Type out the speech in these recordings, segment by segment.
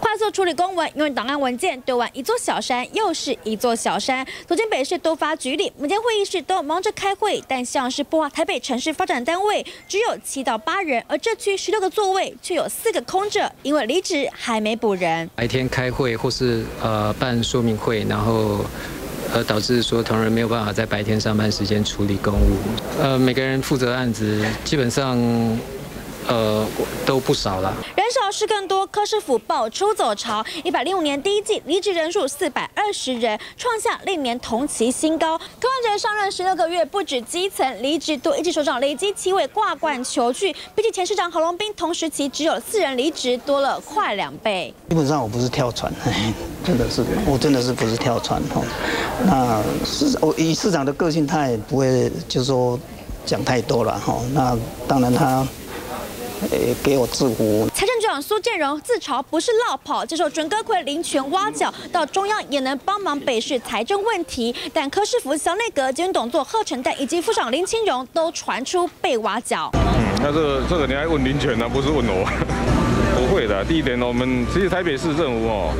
快速处理公文，因为档案文件丢完一座小山又是一座小山。昨天北市都发局里，每间会议室都忙着开会，但像是拨台北城市发展单位只有七到八人，而这区十六个座位却有四个空着，因为离职还没补人。白天开会或是呃办说明会，然后。而，导致说同仁没有办法在白天上班时间处理公务。呃，每个人负责案子，基本上。呃，都不少了。人少事更多，柯师府爆出走潮。一百零五年第一季离职人数四百二十人，创下历年同期新高。柯文哲上任十六个月，不止基层离职多，一级首长累积七位挂冠求去，比起前市长郝龙斌同时期只有四人离职，多了快两倍。基本上我不是跳船，真的是，我真的是不是跳船哦。那市我以市长的个性，他也不会就说讲太多了哈。那当然他。诶，给我自呼。财政局长苏建荣自嘲不是落跑，接受准歌魁林权挖角，到中央也能帮忙北市财政问题。但柯世福小内阁兼董座贺成代以及副长林清荣都传出被挖角。嗯，那这个这个你还问林权呢，不是问我？不会的，第一点，我们其实台北市政府哦。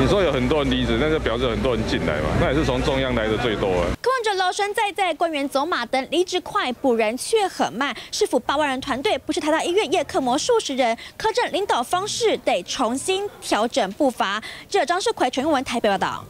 你说有很多人离职，那就表示很多人进来嘛，那也是从中央来的最多啊。看着老神在在，官员走马灯，离职快，补人却很慢。市府八万人团队不是抬到医院夜客模数十人，科政领导方式得重新调整步伐。记者张世奎、陈玉文台北报道。